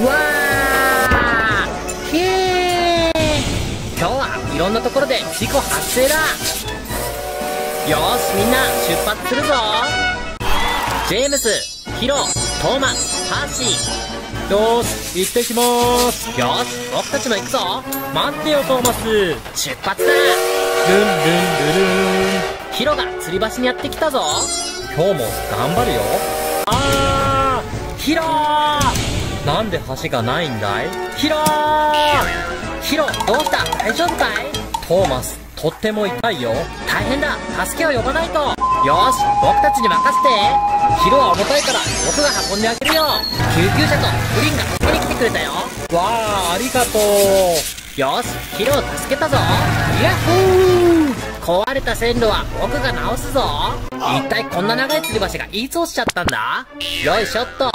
うわーひえー今日はいろんなところで事故発生だ。よーしみんな出発するぞ。ジェームスヒロトーマハーシー。よーし行ってきまーす。よーし僕たちも行くぞ。待ってよトーマス。出発だ。ルンルンルルン。ヒロが吊り橋にやってきたぞ。今日も頑張るよ。あーヒローなんで橋がないんだい？ヒローヒロどうした？大丈夫かい？トーマスとっても痛いよ。大変だ。助けを呼ばないと。よし僕たちに任せて。ヒロは重たいから僕が運んであげるよ。救急車とプリンが助けに来てくれたよ。わあありがとう。よしヒロを助けたぞ。ヤッホー！壊れた線路は僕が直すぞ。一体こんな長い吊り橋がいつ落ちちゃったんだ？よいしょっと。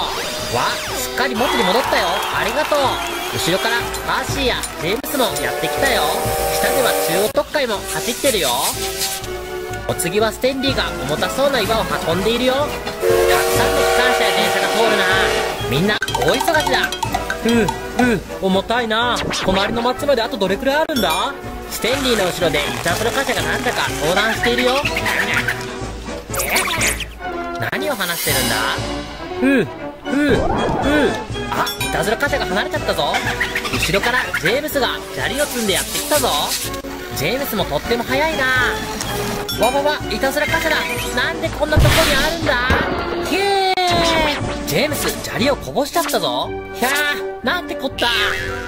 わすっかり元に戻ったよ。ありがとう。後ろからパーシーやジェームスもやってきたよ。下では中央特会も走ってるよ。お次はステンリーが重たそうな岩を運んでいるよ。たくさんの機関車や電車が通るな。みんな大忙しだ。ふうふう重たいな。隣の町まであとどれくらいあるんだ？ステンリーの後ろでイタズラ貨車がなんだか相談しているよ。何を話してるんだ？うふうふうあいたずら貨車が離れちゃったぞ。後ろからジェームスが砂利を積んでやってきたぞ。ジェームスもとっても速いな。わわわいたずら貨車だ。なんでこんなとこにあるんだ。ひえージェームス砂利をこぼしちゃったぞ。ひゃー。なんてこった。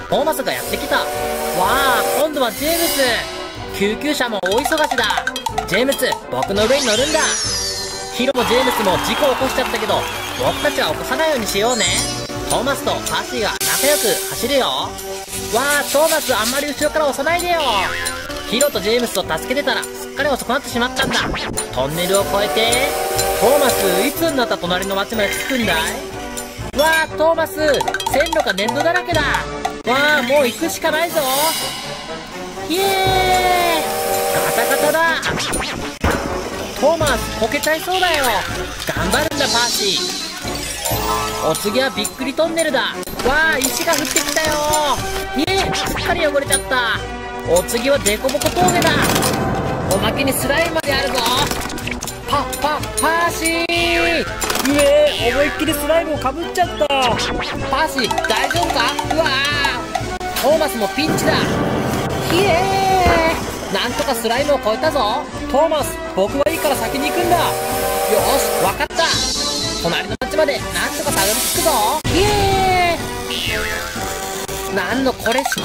トーマスがやってきた。わあ今度はジェームス。救急車も大忙しだ。ジェームス僕の上に乗るんだ。ヒロもジェームスも事故を起こしちゃったけど僕たちは起こさないようにしようね。トーマスとパーシーが仲良く走るよ。わあトーマスあんまり後ろから押さないでよ。ヒロとジェームスを助けてたらすっかり遅くなってしまったんだ。トンネルを越えてトーマスいつになった隣の町まで着くんだい。わあトーマス線路が粘土だらけだ。わあもう行くしかないぞ。イエーイ。ガタガタだ。トーマスこけちゃいそうだよ。頑張るんだパーシー。お次はびっくりトンネルだ。わあ石が降ってきたよ。いえすっかり汚れちゃった。お次はデコボコ峠だ。おまけにスライムまであるぞ。パパパーシー。うえ思いっきりスライムをかぶっちゃった。パーシー大丈夫か？うわートーマスもピンチだ。ひえー。なんとかスライムを越えたぞ。トーマス僕はいいから先に行くんだ。よーしわかった。隣の町までなんとかたどり着くぞ。イエーイ。なんのこれしき。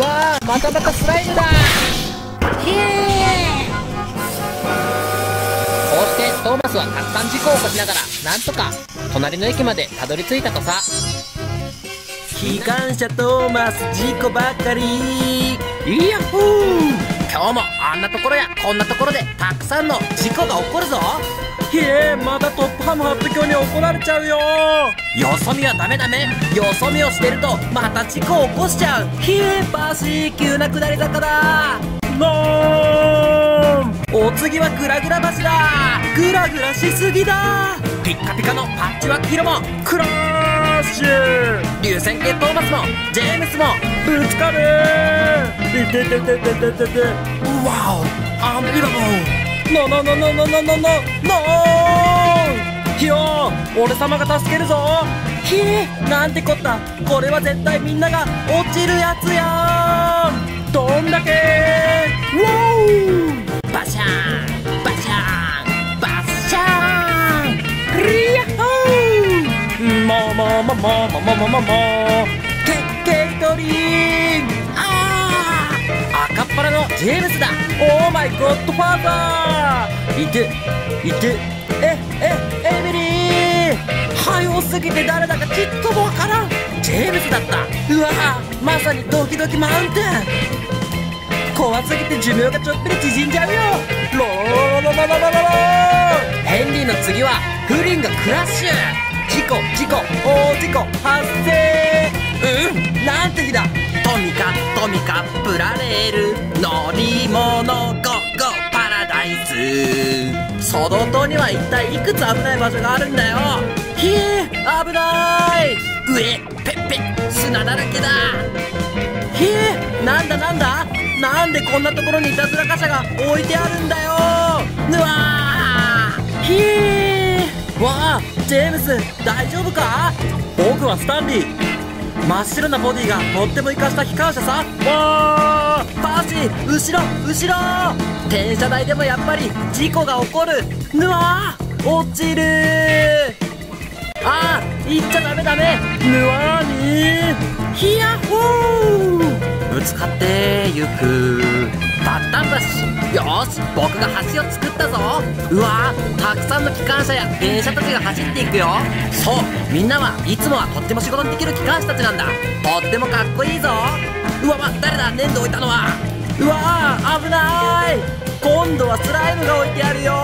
わあまたまたスライムだ。イエーイ。こうしてトーマスはたくさん事故を起こしながらなんとか隣の駅までたどり着いたとさ。機関車トーマス事故ばっかり。イヤッホー。今日もあんなところやこんなところでたくさんの事故が起こるぞひえまたトップハムハット教に怒られちゃうよ。よそ見はダメダメ。よそ見をしてるとまた事故を起こしちゃう。ひえパーシー急な下り坂だ。ノーンお次はグラグラ橋だ。グラグラしすぎだ。ピッカピカのパッチワークヒロも。クラッシュ。流線形トーマスも。ジェームスも。ぶつかる。いてててててててワオアンビラボーノノノノノノノノノノーンひよ俺様が助けるぞ。ひえなんてこった。これは絶対みんなが落ちるやつや。んどんだけ。ウォーバシャーンバシャーンバシャーン。リヤッホーももももももももも。ジェームスだ。オーマイゴッドファーザーいていてええエミリー。早すぎて誰だかちっともわからん。ジェームスだった。うわまさにドキドキマウンテン。怖すぎて寿命がちょっぴり縮んじゃうよ。ロロロロロロロロヘンリーの次はフリンがクラッシュ。事故事故大事故発生。うん？なんて日だ。ミカトミカプラレール乗り物ゴッゴパラダイス。その島には一体いくつ危ない場所があるんだよ。ひえ危ない。上ペッペッ砂だらけだ。ひえなんだなんだ？なんでこんなところにいたずら貨車が置いてあるんだよ。ぬわー。ひえわあジェームス大丈夫か？僕はスタンリー。真っ白なボディがとっても生かした機関車さ。わーパーシー後ろ後ろ。転車台でもやっぱり事故が起こる。ぬわー落ちる。あー行っちゃダメダメぬわーにヒヤッホー。ぶつかってゆく。バッタンバシよし僕が橋を作ったぞ。うわーたくさんの機関車や電車たちが走っていくよ。そうみんなはいつもはとっても仕事にできる機関車たちなんだ。とってもかっこいいぞ。うわわ誰だ粘土置いたのは。うわー危ない。今度はスライムが置いてあるよ。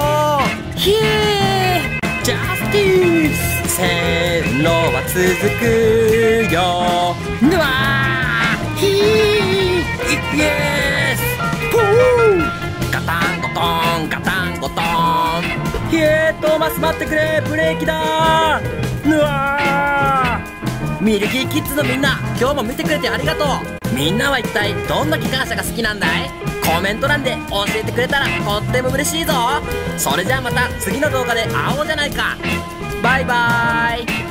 ひえジャスティス。線路は続くよ。うわーひーイエストーマス待ってくれブレーキだ。ーうわミルキーキッズのみんな今日も見てくれてありがとう。みんなは一体どんな機関車が好きなんだい？コメント欄で教えてくれたらとっても嬉しいぞ。それじゃあまた次の動画で会おうじゃないか。バイバーイ。